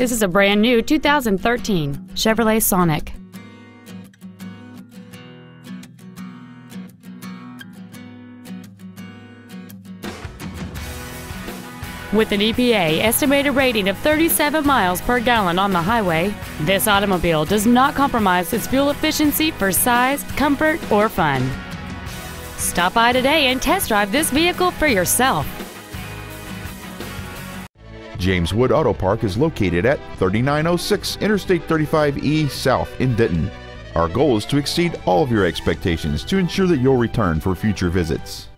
This is a brand new 2013 Chevrolet Sonic. With an EPA estimated rating of 37 miles per gallon on the highway, this automobile does not compromise its fuel efficiency for size, comfort, or fun. Stop by today and test drive this vehicle for yourself. James Wood Auto Park is located at 3906 Interstate 35E South in Denton. Our goal is to exceed all of your expectations to ensure that you'll return for future visits.